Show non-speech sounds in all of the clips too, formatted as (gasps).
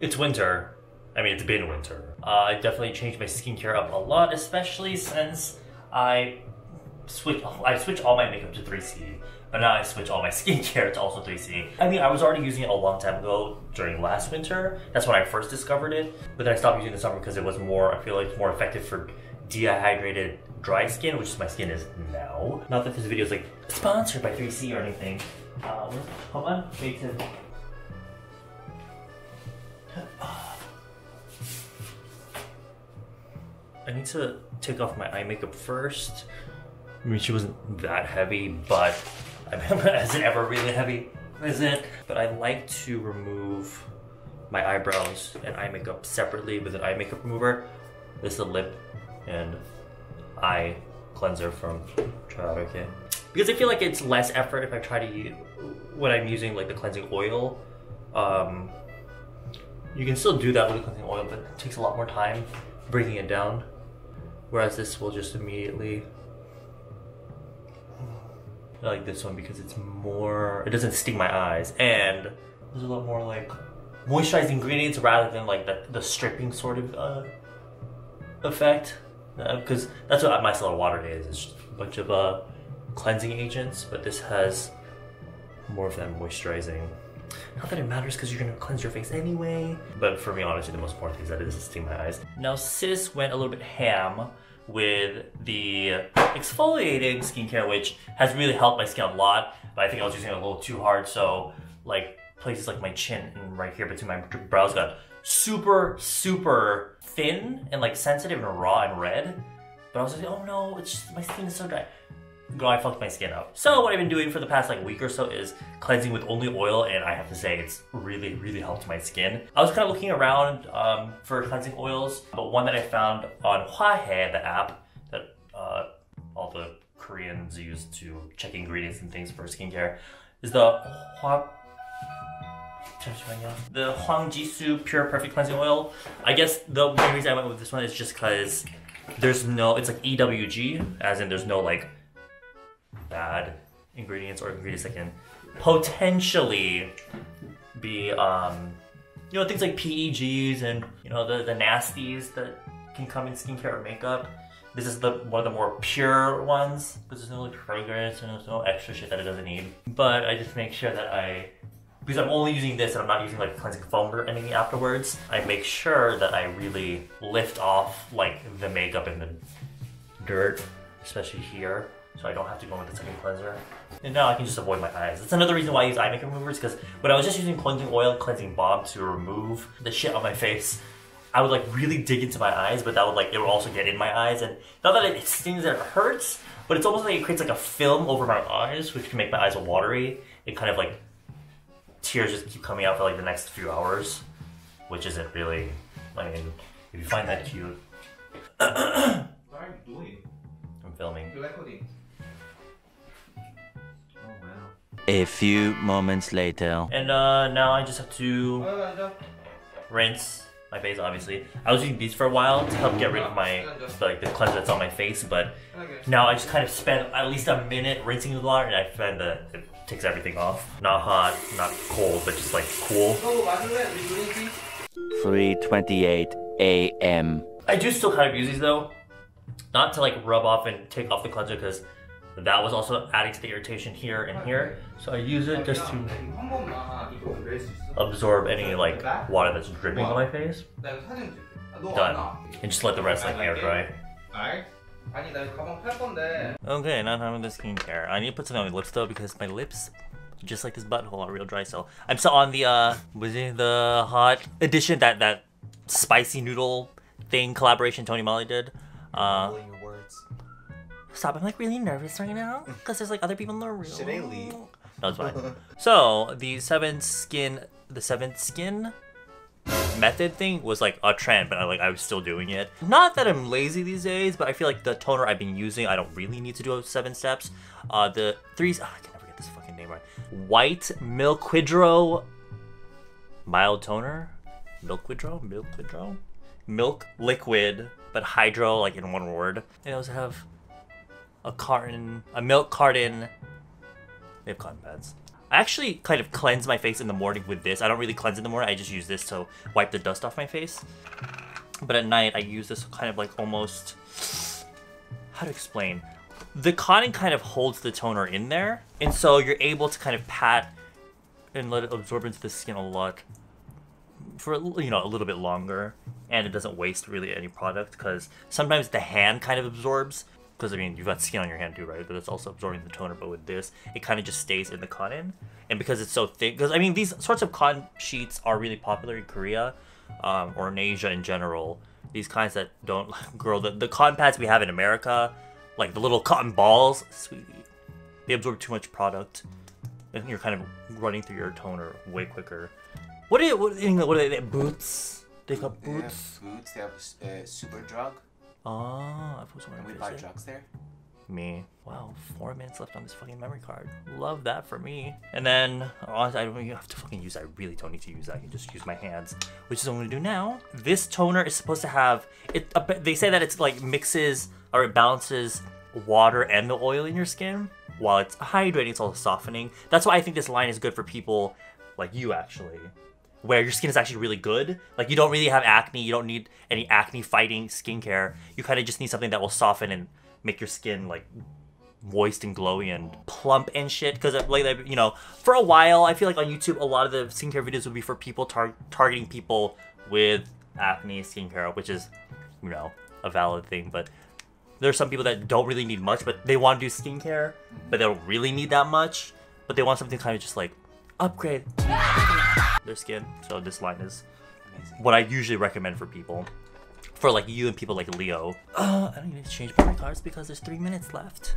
it's winter. I mean, it's been winter. Uh, I definitely changed my skincare up a lot, especially since I switch. I switched all my makeup to 3C, but now I switch all my (laughs) skincare to also 3C. I mean, I was already using it a long time ago during last winter. That's when I first discovered it. But then I stopped using it in the summer because it was more. I feel like more effective for dehydrated dry skin, which is my skin is now. Not that this video is like sponsored by 3C or anything. Uh, hold on, wait I need to take off my eye makeup first. I mean, she wasn't that heavy, but I mean, is (laughs) it ever really heavy? Is it? But I like to remove my eyebrows and eye makeup separately with an eye makeup remover. This is a lip and eye cleanser from Triadoke. Because I feel like it's less effort if I try to use, when I'm using like the cleansing oil. Um, you can still do that with the cleansing oil, but it takes a lot more time breaking it down. Whereas this will just immediately I like this one because it's more it doesn't sting my eyes. And there's a lot more like moisturizing ingredients rather than like the, the stripping sort of uh, effect. Because uh, that's what my micellar water is. It's just a bunch of uh, cleansing agents but this has more of that moisturizing not that it matters because you're gonna cleanse your face anyway. But for me, honestly, the most important thing is that it doesn't sting my eyes. Now, Sis went a little bit ham with the exfoliating skincare, which has really helped my skin a lot. But I think I was using it a little too hard, so like places like my chin and right here between my brows got super, super thin and like sensitive and raw and red. But I was like, oh no, it's just, my skin is so dry girl, I fucked my skin up. So what I've been doing for the past like week or so is cleansing with only oil, and I have to say it's really, really helped my skin. I was kind of looking around um, for cleansing oils, but one that I found on Hwahae, the app that uh, all the Koreans use to check ingredients and things for skincare, is the Hwa the Huang Jisoo Pure Perfect Cleansing Oil. I guess the main reason I went with this one is just because there's no, it's like EWG, as in there's no like bad ingredients or ingredients that can potentially be um, you know things like PEGs and you know the the nasties that can come in skincare or makeup. This is the one of the more pure ones because there's no like fragrance and there's no extra shit that it doesn't need. But I just make sure that I because I'm only using this and I'm not using like cleansing foam or anything afterwards. I make sure that I really lift off like the makeup and the dirt, especially here so I don't have to go with the second cleanser. And now I can just avoid my eyes. That's another reason why I use eye makeup removers, because when I was just using cleansing oil, cleansing balm to remove the shit on my face, I would like really dig into my eyes, but that would like, it would also get in my eyes. And not that it stings and it hurts, but it's almost like it creates like a film over my eyes, which can make my eyes watery. It kind of like, tears just keep coming out for like the next few hours, which isn't really, I mean, if you find that cute. what are you doing? I'm filming. You're recording. A few moments later. And uh, now I just have to rinse my face, obviously. I was using these for a while to help get rid of my, like, the cleanser that's on my face, but now I just kind of spend at least a minute rinsing the water, and I find that it takes everything off. Not hot, not cold, but just, like, cool. 3.28 a.m. I do still kind of use these, though. Not to, like, rub off and take off the cleanser, because that was also adding to the irritation here and here. So I use it just to absorb any like water that's dripping on my face. Done. And just let the rest like air dry. Okay, now time for the skincare. I need to put something on my lips though because my lips, just like this butthole, are real dry. So I'm still on the uh, was it the hot edition that that spicy noodle thing collaboration Tony Moly did. Uh, Stop, I'm like really nervous right now because there's like other people in the room. Should I leave? No, it's fine. (laughs) so the seven skin, the seventh skin method thing was like a trend, but I like I was still doing it. Not that I'm lazy these days, but I feel like the toner I've been using, I don't really need to do seven steps. Uh, the three, oh, I can never get this fucking name right. White Milquidro mild toner, Milquidro, Milquidro, milk liquid, but hydro like in one word. And I also have a carton, a milk carton. They have cotton pads. I actually kind of cleanse my face in the morning with this. I don't really cleanse in the morning. I just use this to wipe the dust off my face. But at night, I use this kind of like almost. How to explain? The cotton kind of holds the toner in there, and so you're able to kind of pat and let it absorb into the skin a lot for you know a little bit longer, and it doesn't waste really any product because sometimes the hand kind of absorbs. Because I mean, you've got skin on your hand too, right? But it's also absorbing the toner. But with this, it kind of just stays in the cotton, and because it's so thick. Because I mean, these sorts of cotton sheets are really popular in Korea, um, or in Asia in general. These kinds that don't (laughs) grow the the cotton pads we have in America, like the little cotton balls, sweetie, they absorb too much product, and you're kind of running through your toner way quicker. What are you, what, what are they? Boots. They got They have boots. boots. They have uh, Superdrug. Oh, I was And we wondering. buy drugs there. Me. Wow, four minutes left on this fucking memory card. Love that for me. And then, honestly, I don't even have to fucking use that. I really don't need to use that. I can just use my hands, which is what I'm gonna do now. This toner is supposed to have it. uh, They say that it's like mixes or it balances water and the oil in your skin. While it's hydrating, it's also softening. That's why I think this line is good for people like you, actually where your skin is actually really good. Like you don't really have acne, you don't need any acne fighting skincare. You kind of just need something that will soften and make your skin like moist and glowy and plump and shit. Because uh, like like, you know, for a while, I feel like on YouTube, a lot of the skincare videos would be for people tar- targeting people with acne skincare, which is you know a valid thing, but. There are some people that don't really need much, but they want to do skincare, but they don't really need that much. But they want something kind of just like upgrade (laughs) their skin. So this line is Amazing. what I usually recommend for people. For like you and people like Leo. Uh, I don't even need to change my cards because there's three minutes left.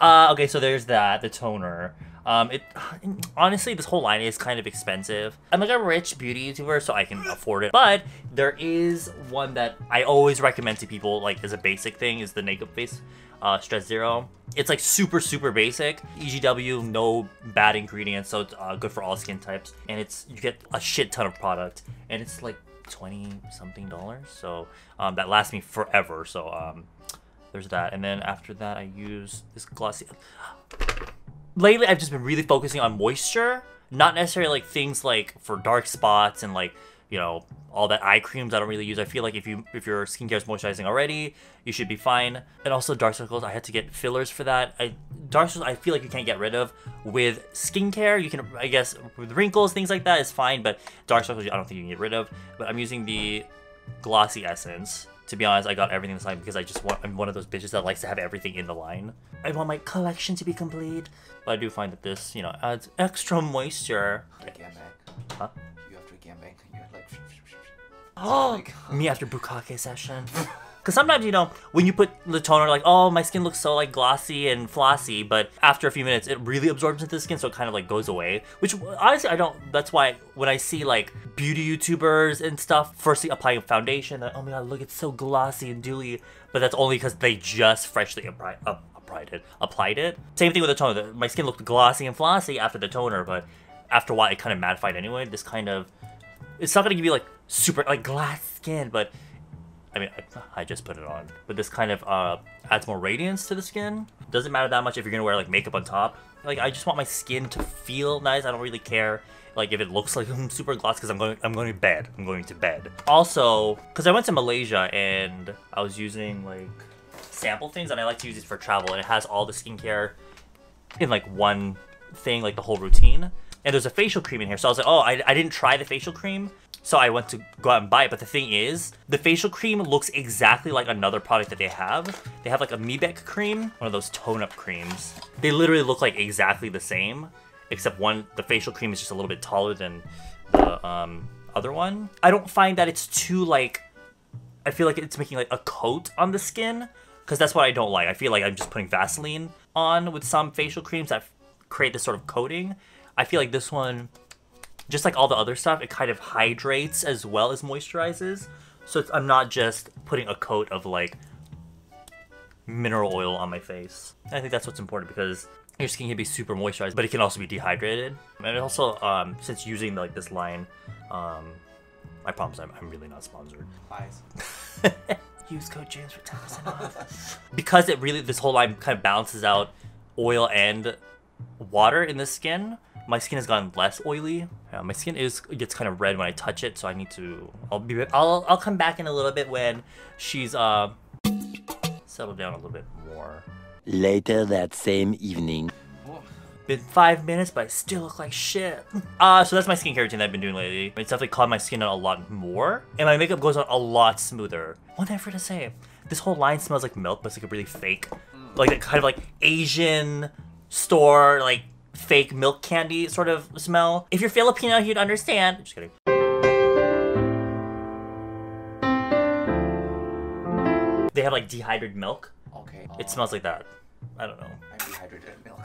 Uh, okay, so there's that, the toner. Um, it honestly, this whole line is kind of expensive. I'm like a rich beauty YouTuber, so I can afford it. But there is one that I always recommend to people, like as a basic thing, is the Nakeup Face uh, Stress Zero. It's like super, super basic. EGW, no bad ingredients, so it's uh, good for all skin types. And it's you get a shit ton of product, and it's like 20 something dollars. So um, that lasts me forever. So um, there's that. And then after that, I use this glossy. Lately, I've just been really focusing on moisture, not necessarily like things like for dark spots and like you know all that eye creams I don't really use. I feel like if you if your skincare is moisturizing already, you should be fine. And also dark circles, I had to get fillers for that. I dark circles I feel like you can't get rid of with skincare. You can I guess with wrinkles things like that is fine, but dark circles I don't think you can get rid of. But I'm using the glossy essence. To be honest, I got everything in this line because I just want I'm one of those bitches that likes to have everything in the line. I want my collection to be complete. But I do find that this, you know, adds extra moisture. Gangbang. Huh? You after a gangbang, you're like. Oh, (gasps) me after bukkake session. (laughs) Because sometimes, you know, when you put the toner, like, oh, my skin looks so, like, glossy and flossy, but after a few minutes, it really absorbs into the skin, so it kind of, like, goes away. Which, honestly, I don't, that's why when I see, like, beauty YouTubers and stuff, firstly applying foundation, that, oh my god, look, it's so glossy and dewy, but that's only because they just freshly applied, applied it, applied it. Same thing with the toner. My skin looked glossy and flossy after the toner, but after a while, it kind of mattified anyway. This kind of, it's not gonna give you, like, super, like, glass skin, but I mean, I, just put it on, but this kind of uh, adds more radiance to the skin. Doesn't matter that much if you're gonna wear like makeup on top. Like, I just want my skin to feel nice. I don't really care like if it looks like I'm super gloss because I'm going I'm going to bed. I'm going to bed. Also, because I went to Malaysia and I was using like sample things, and I like to use it for travel, and it has all the skincare in like one thing, like the whole routine. And there's a facial cream in here, so I was like, oh, I, I didn't try the facial cream, so I went to go out and buy it. But the thing is, the facial cream looks exactly like another product that they have. They have like a Mebec cream, one of those tone-up creams. They literally look like exactly the same, except one, the facial cream is just a little bit taller than the um, other one. I don't find that it's too like, I feel like it's making like a coat on the skin, because that's what I don't like. I feel like I'm just putting Vaseline on with some facial creams that create this sort of coating. I feel like this one just like all the other stuff, it kind of hydrates as well as moisturizes. So it's, I'm not just putting a coat of like mineral oil on my face. I think that's what's important because your skin can be super moisturized, but it can also be dehydrated. And also, um, since using like this line, um, I promise I'm, I'm really not sponsored. Lies. (laughs) Use code James for 10% off. because it really, this whole line kind of balances out oil and water in the skin. My skin has gotten less oily. Yeah, my skin is gets kind of red when I touch it, so I need to. I'll be. I'll I'll come back in a little bit when she's uh settled down a little bit more. Later that same evening. Been five minutes, but I still look like shit. Uh, so that's my skincare routine that I've been doing lately. It's definitely caught my skin on a lot more, and my makeup goes on a lot smoother. One thing I to say, this whole line smells like milk, but it's like a really fake, like that kind of like Asian store like fake milk candy sort of smell. If you're Filipino, you'd understand. Just kidding. They have like dehydrated milk. Okay. It smells like that. I don't know. I'm dehydrated milk.